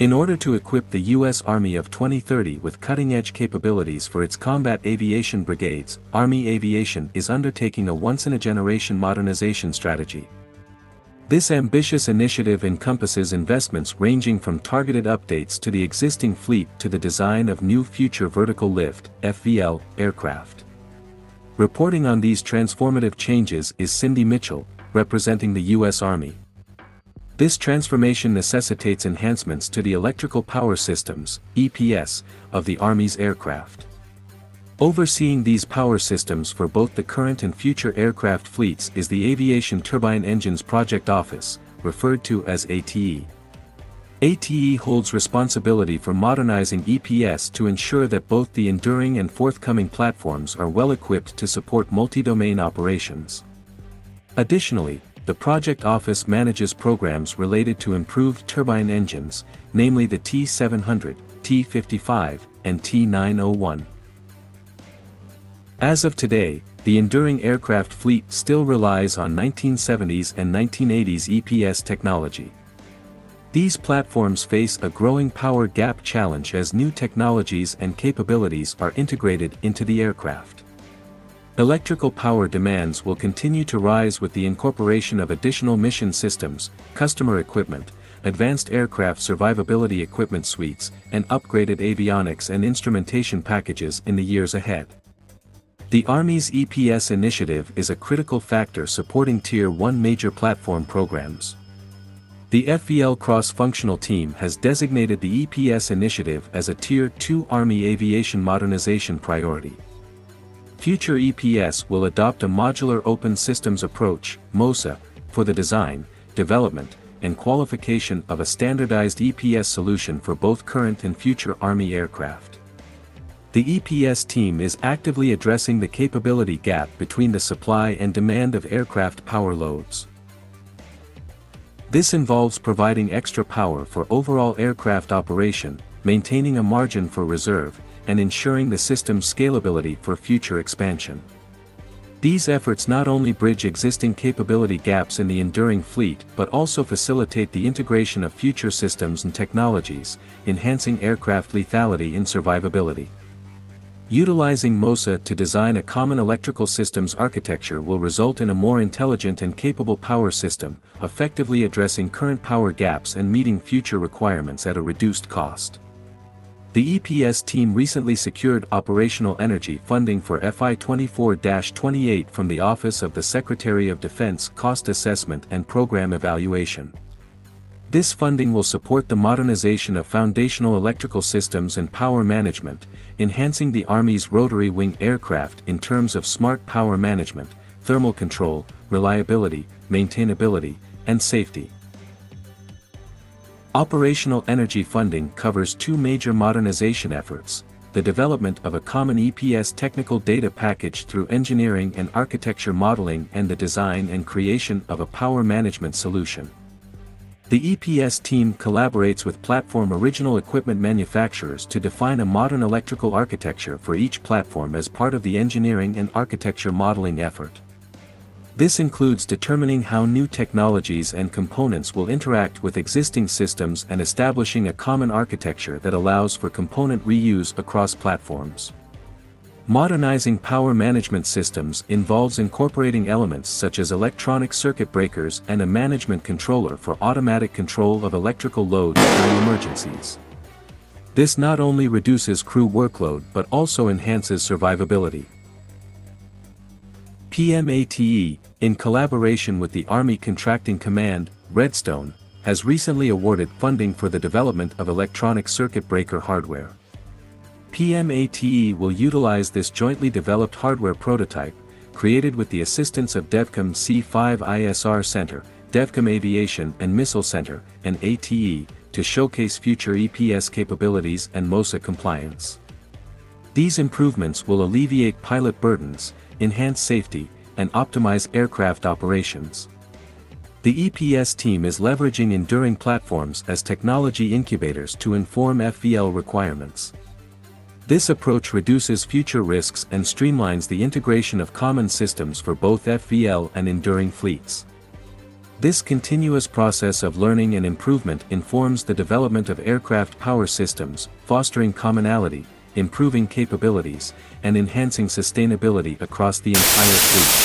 In order to equip the U.S. Army of 2030 with cutting-edge capabilities for its combat aviation brigades, Army Aviation is undertaking a once-in-a-generation modernization strategy. This ambitious initiative encompasses investments ranging from targeted updates to the existing fleet to the design of new future vertical lift FVL, aircraft. Reporting on these transformative changes is Cindy Mitchell, representing the U.S. Army. This transformation necessitates enhancements to the electrical power systems, EPS, of the Army's aircraft. Overseeing these power systems for both the current and future aircraft fleets is the Aviation Turbine Engines Project Office, referred to as ATE. ATE holds responsibility for modernizing EPS to ensure that both the enduring and forthcoming platforms are well equipped to support multi-domain operations. Additionally, the project office manages programs related to improved turbine engines, namely the T700, T55, and T901. As of today, the enduring aircraft fleet still relies on 1970s and 1980s EPS technology. These platforms face a growing power gap challenge as new technologies and capabilities are integrated into the aircraft. Electrical power demands will continue to rise with the incorporation of additional mission systems, customer equipment, advanced aircraft survivability equipment suites, and upgraded avionics and instrumentation packages in the years ahead. The Army's EPS initiative is a critical factor supporting Tier 1 major platform programs. The FVL cross-functional team has designated the EPS initiative as a Tier 2 Army aviation modernization priority. Future EPS will adopt a modular open systems approach, MOSA, for the design, development, and qualification of a standardized EPS solution for both current and future Army aircraft. The EPS team is actively addressing the capability gap between the supply and demand of aircraft power loads. This involves providing extra power for overall aircraft operation, maintaining a margin for reserve, and ensuring the system's scalability for future expansion. These efforts not only bridge existing capability gaps in the enduring fleet but also facilitate the integration of future systems and technologies, enhancing aircraft lethality and survivability. Utilizing MOSA to design a common electrical systems architecture will result in a more intelligent and capable power system, effectively addressing current power gaps and meeting future requirements at a reduced cost. The EPS team recently secured operational energy funding for FY 24-28 from the Office of the Secretary of Defense Cost Assessment and Program Evaluation. This funding will support the modernization of foundational electrical systems and power management, enhancing the Army's rotary wing aircraft in terms of smart power management, thermal control, reliability, maintainability, and safety. Operational energy funding covers two major modernization efforts, the development of a common EPS technical data package through engineering and architecture modeling and the design and creation of a power management solution. The EPS team collaborates with platform original equipment manufacturers to define a modern electrical architecture for each platform as part of the engineering and architecture modeling effort. This includes determining how new technologies and components will interact with existing systems and establishing a common architecture that allows for component reuse across platforms. Modernizing power management systems involves incorporating elements such as electronic circuit breakers and a management controller for automatic control of electrical loads during emergencies. This not only reduces crew workload but also enhances survivability. PMATE, in collaboration with the Army Contracting Command, Redstone, has recently awarded funding for the development of electronic circuit breaker hardware. PMATE will utilize this jointly developed hardware prototype, created with the assistance of DEVCOM C5 ISR Center, DEVCOM Aviation and Missile Center, and ATE, to showcase future EPS capabilities and MOSA compliance. These improvements will alleviate pilot burdens, enhance safety, and optimize aircraft operations. The EPS team is leveraging enduring platforms as technology incubators to inform FVL requirements. This approach reduces future risks and streamlines the integration of common systems for both FVL and enduring fleets. This continuous process of learning and improvement informs the development of aircraft power systems, fostering commonality, improving capabilities, and enhancing sustainability across the entire fleet.